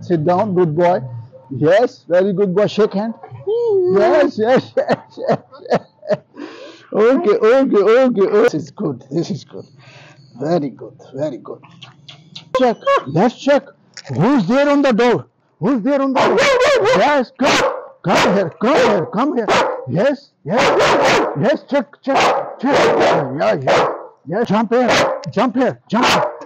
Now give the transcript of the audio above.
Sit down, good boy. Yes, very good boy. Shake hand. Yes, yes, yes, yes. Okay, okay, okay. This is good. This is good. Very good. Very good. Check. Let's check. Who's there on the door? Who's there on the door? Yes, come. Come here. Come here. Come here. Yes, yes. Yes, check, check, check. Yeah, yeah. Yeah, jump here. Jump here. Jump.